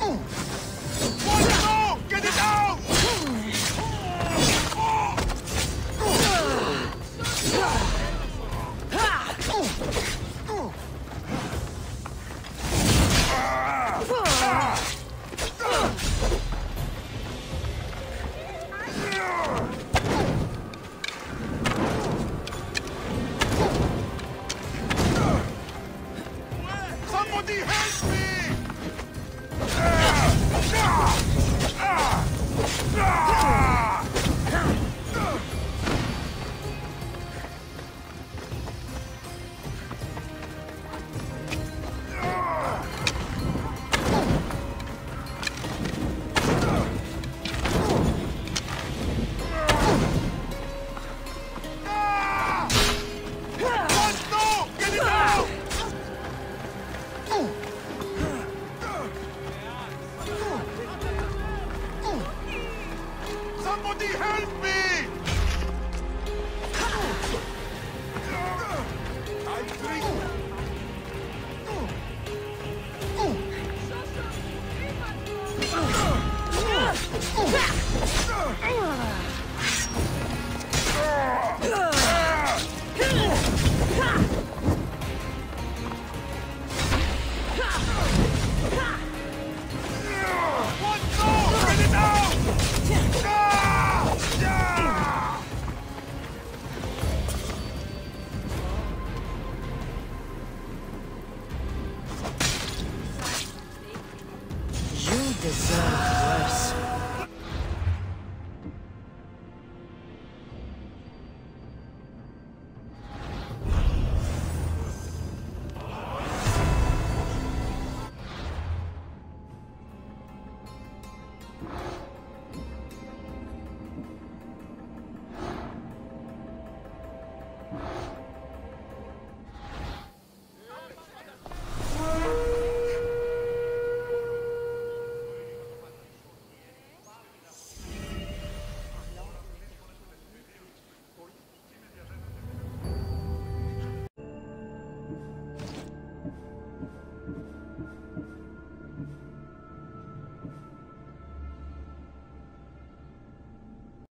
Oh! Somebody help me! Deserve